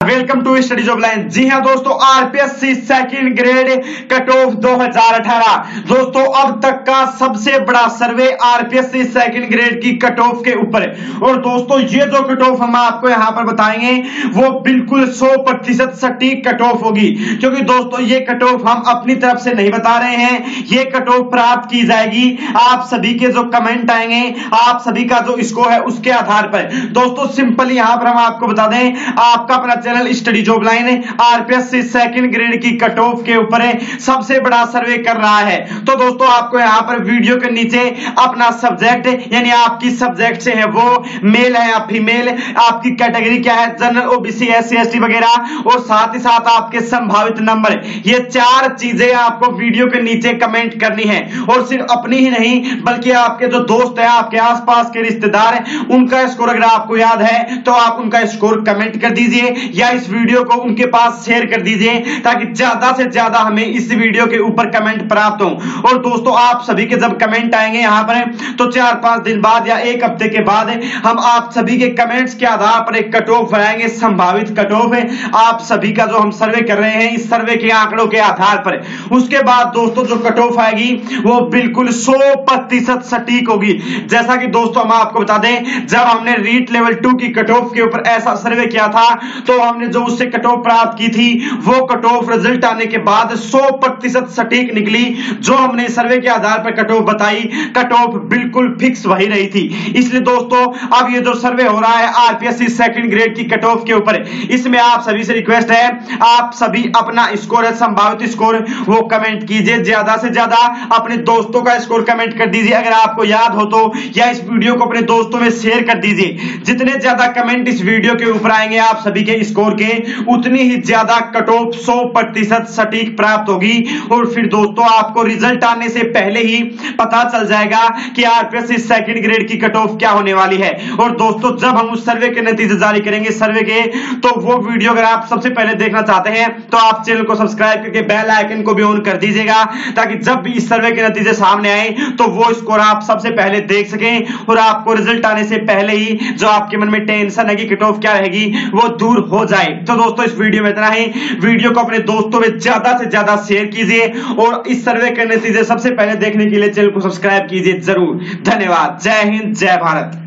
Welcome to studies of line. जी हाँ दोस्तों, RPSC second grade cut off 2018 दोस्तों, अब तक का सबसे बड़ा सर्वे आरपीएससी सेकंड ग्रेड की कट ऑफ़ के ऊपर और दोस्तों, ये जो कट ऑफ़ हम आपको यहाँ पर बताएँगे, वो बिल्कुल 100 प्रतिशत सटीक कट ऑफ़ होगी। क्योंकि दोस्तों, ये कट ऑफ़ हम अपनी तरफ़ से नहीं बता रहे हैं। ये कट ऑफ़ प्राप्त की जाएगी आप सभी के जो कमेंट आएँगे, आप सभी का जो स्कोर है उसके आधार पर। दोस्तों सिंपल यहाँ पर हम आपको बता दें, आपका अपना channel study job line RPSC second grade की कट ऑफ़ के ऊपर सबसे बड़ा सर्वे कर रहा है। तो दोस्तों, आपको यहाँ पर वीडियो के नीचे अपना सब्जेक्ट यानी आपकी सब्जेक्ट से है वो मेल है या फीमेल आपकी कैटेगरी क्या है जनरल ओबीसी एस सी वगैरह, और साथ ही साथ आपके संभावित नंबर ये चार चीज़ें आपको वीडियो के नीचे कमेंट करनी है। और सिर्फ़ अपनी ही नहीं, बल्कि आपके जो दोस्त है, आपके आसपास के रिश्तेदार हैं, उनका स्कोर अगर आपको याद है तो आप उनका स्कोर कमेंट कर दीजिए। या इस वीडियो को उनके पास शेयर कर दीजिए ताकि ज़्यादा से ज़्यादा हमें इस वीडियो के ऊपर कमेंट प्राप्त हो। और दोस्तों, आप सभी के जब कमेंट आएँगे यहाँ पर तो चार पाँच दिन बाद या एक हफ़्ते के बाद हम आप सभी के कमेंट्स के आधार पर एक कट ऑफ़ बनाएँगे, संभावित कट ऑफ़ है आप सभी का जो हम सर्वे कर रहे हैं, इस सर्वे के आंकड़ों के आधार पर। उसके बाद दोस्तों, जो कट ऑफ़ आएगी, वो बिल्कुल सौ प्रतिशत सटीक होगी। जैसा कि दोस्तों, हम आपको बता दें, जब हमने रीट लेवल टू की कट ऑफ़ के ऊपर ऐसा सर्वे किया था तो हमने जो उससे कट ऑफ़ प्राप्त की थी, वो कट ऑफ़ रिज़ल्ट आने के बाद 100 प्रतिशत सटीक निकली, जो हमने सर्वे के आधार पर कट ऑफ़ बताई कट ऑफ़ बिल्कुल फिक्स वही रही थी। इसलिए दोस्तों, अब ये जो सर्वे हो रहा है आरपीएससी सेकंड ग्रेड की कट ऑफ़ के ऊपर, इसमें आप सभी से रिक्वेस्ट है, आप सभी अपना स्कोर संभावित स्कोर वो कमेंट कीजिए, ज़्यादा से ज़्यादा अपने दोस्तों का स्कोर कमेंट कर दीजिए, अगर आपको याद हो तो या इस वीडियो को अपने दोस्तों में शेयर कर दीजिए। जितने ज़्यादा कमेंट इस वीडियो के ऊपर आएँगे, आप सभी के स्कोर के, उतनी ही ज़्यादा कट ऑफ़ सौ प्रतिशत सटीक प्राप्त होगी। और फिर दोस्तों, आपको रिज़ल्ट आने से पहले ही पता चल जाएगा कि आरपीएससी सेकंड ग्रेड की कट ऑफ़ क्या होने वाली है। और दोस्तों, जब हम उस सर्वे के नतीजे जारी करेंगे सर्वे के तो वो वीडियो अगर आप सबसे पहले देखना चाहते हैं तो आप चैनल को सब्सक्राइब करके बेल आइकन को भी ऑन कर दीजिएगा, ताकि जब भी इस सर्वे के नतीजे सामने आए तो वो स्कोर आप सबसे पहले देख सकें। और आपको रिज़ल्ट आने से पहले ही जो आपके मन में टेंशन है कि कट ऑफ़ क्या रहेगी, वो दूर हो जाए। तो दोस्तों, इस वीडियो में इतना ही। वीडियो को अपने दोस्तों में ज़्यादा से ज़्यादा शेयर कीजिए और इस सर्वे करने से सबसे पहले देखने के लिए चैनल को सब्सक्राइब कीजिए ज़रूर। धन्यवाद। जय हिंद, जय भारत।